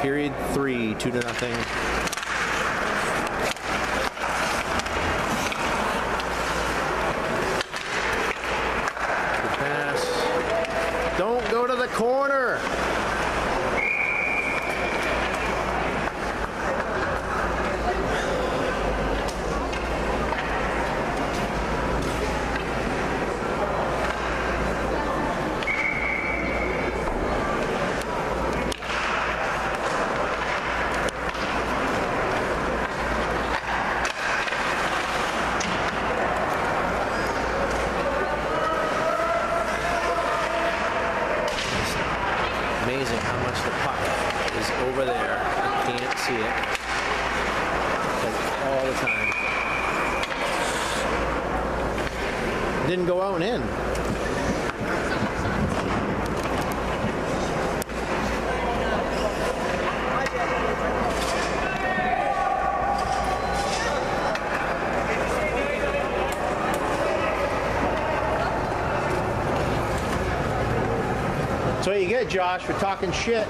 Period three, two to nothing. Good pass. Don't go to the corner. Amazing how much the puck is over there. I can't see it. Like all the time. Didn't go out and in. Josh, for talking shit.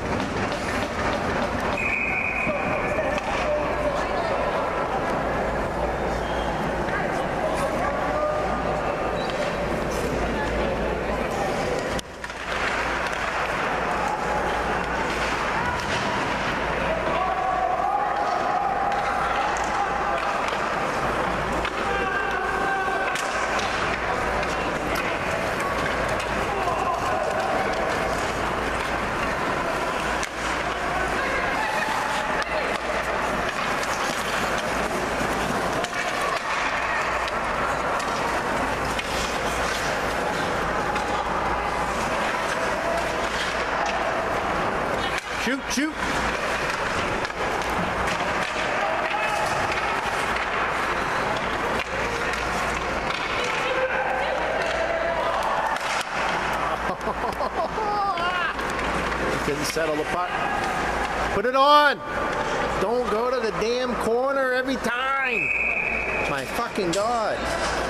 Shoot, shoot. Couldn't settle the puck. Put it on. Don't go to the damn corner every time. My fucking God.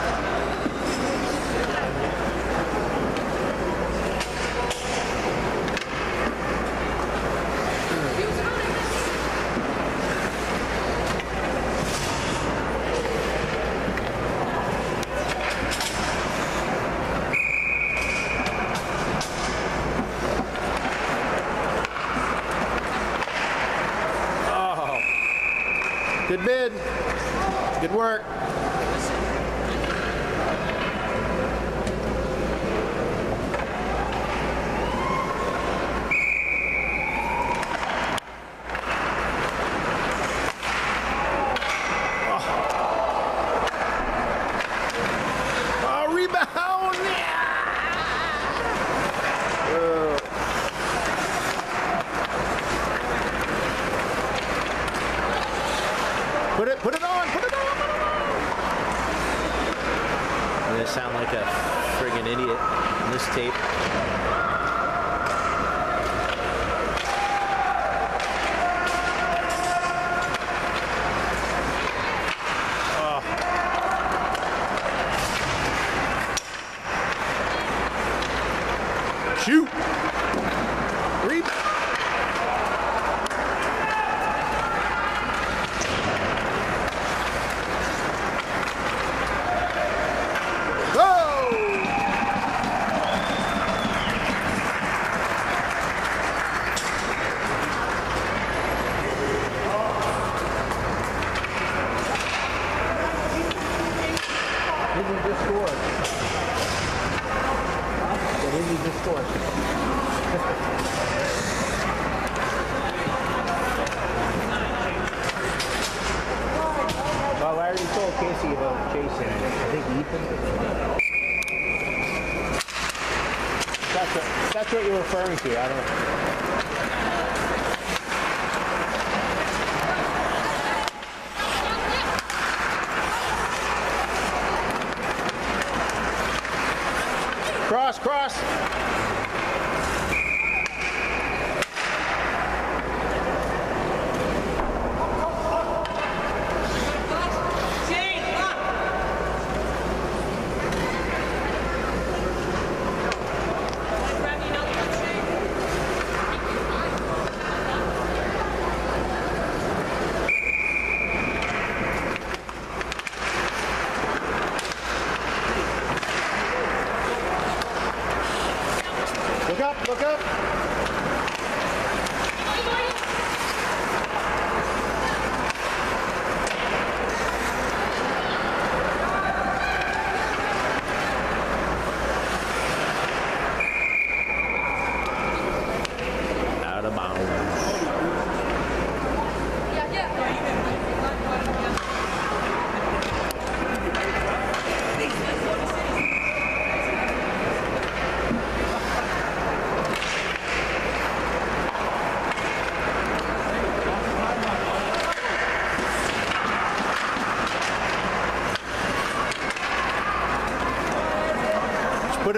That's what, that's what you're referring to. I don't.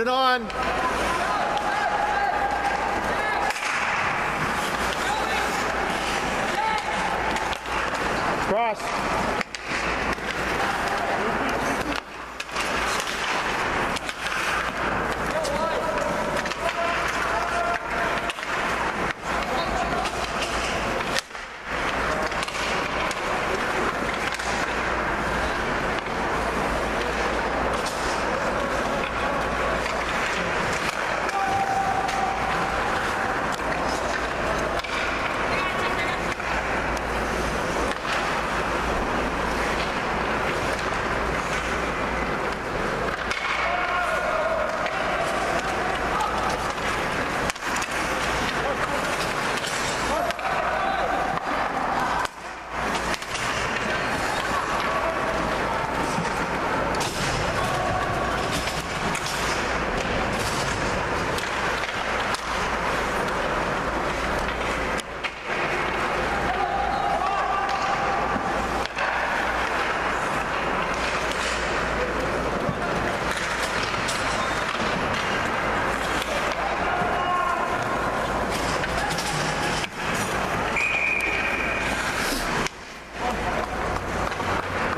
It on. Cross.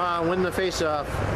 Come on, win the face-off.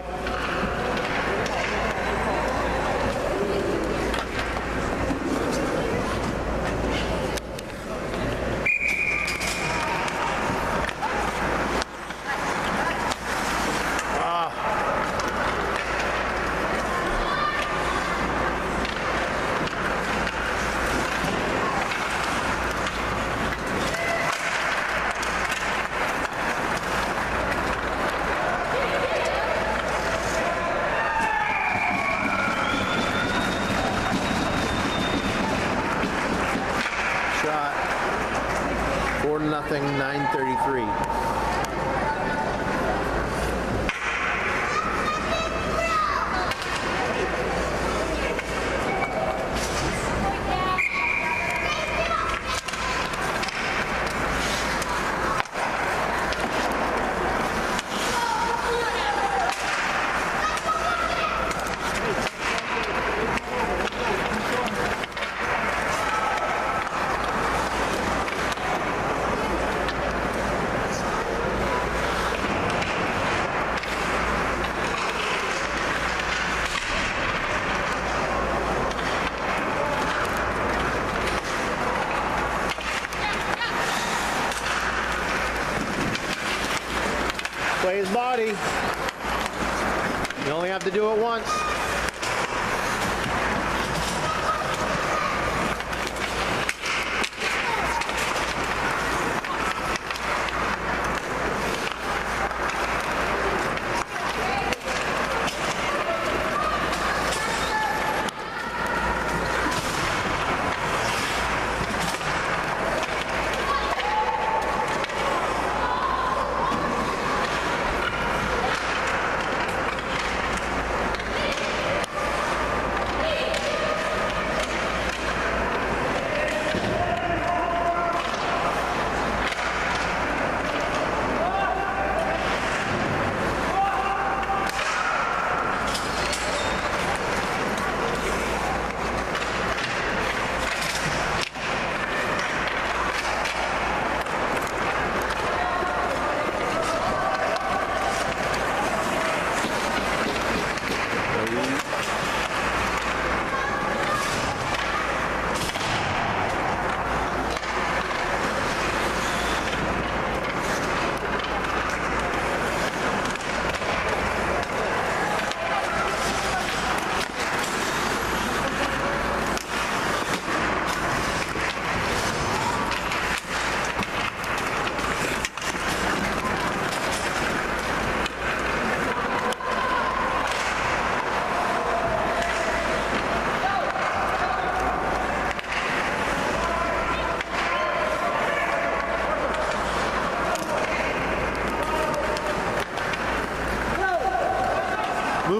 Come To 933.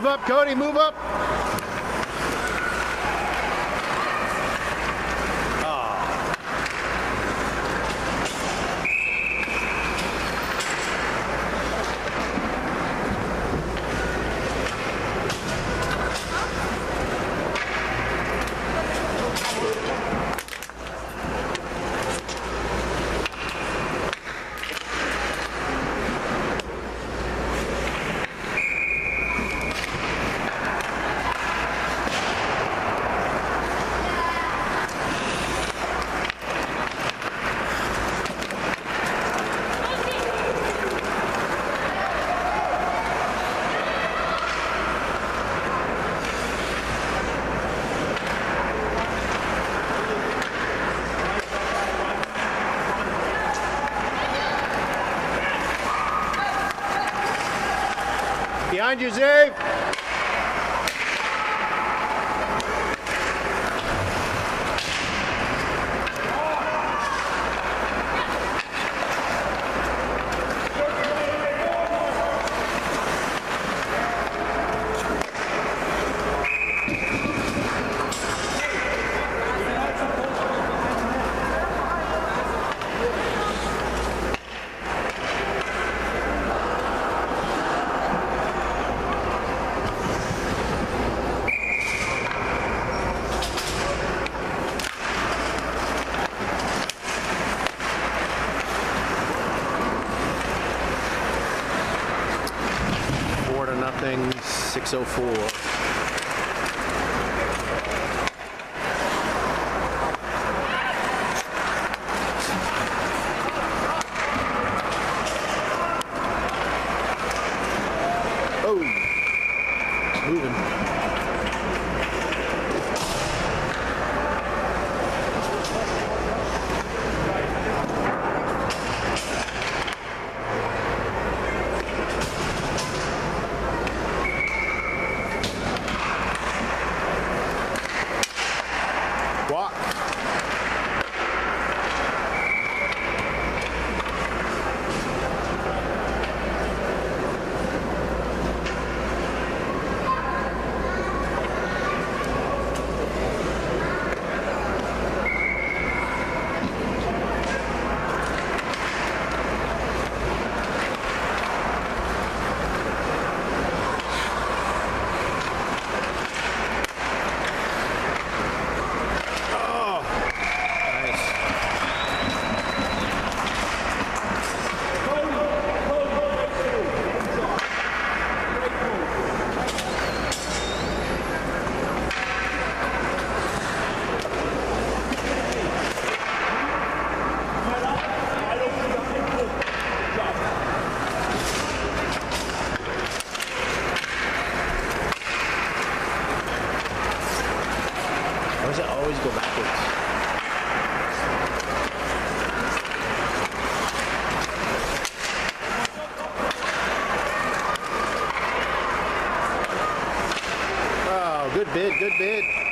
Move up, Cody, move up. Behind you. Nothing, 604. Bid, good bid.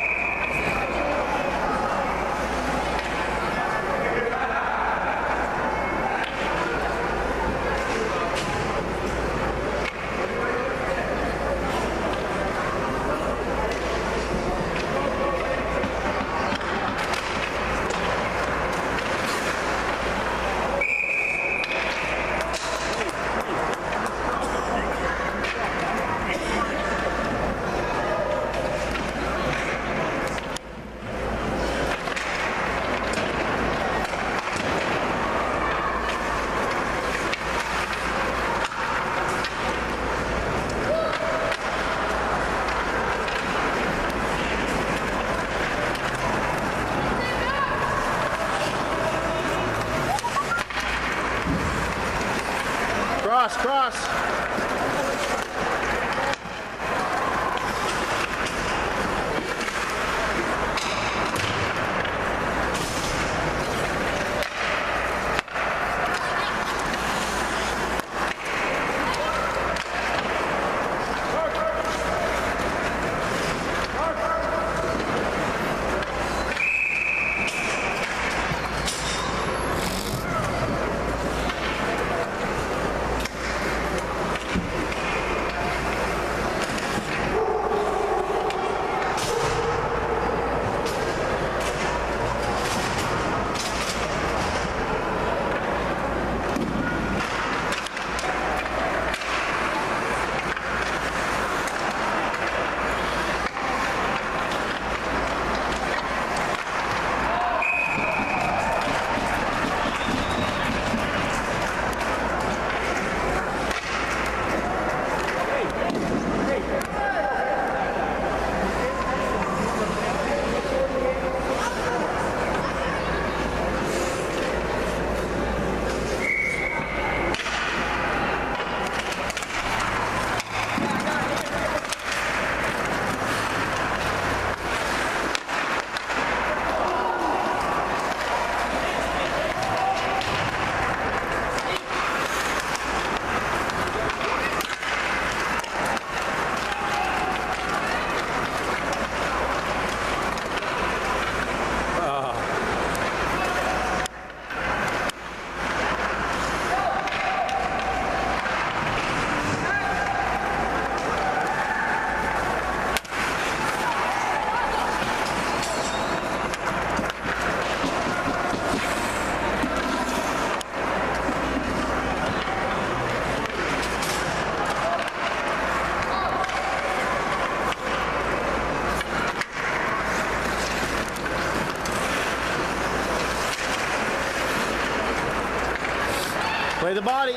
Play the body.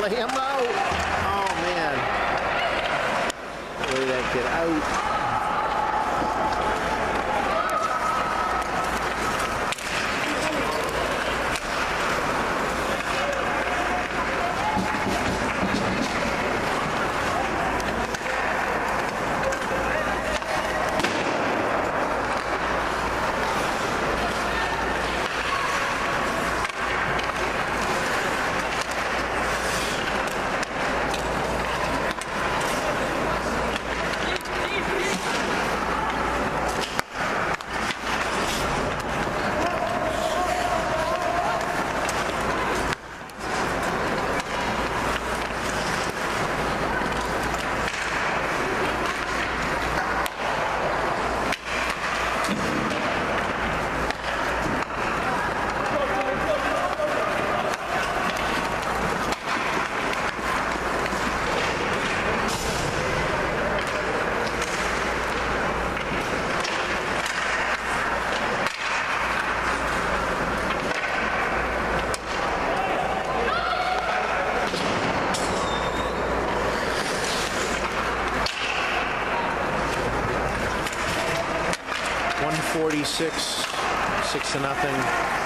Lay him out. Oh, man. Lay that kid out. One forty-six, six to nothing.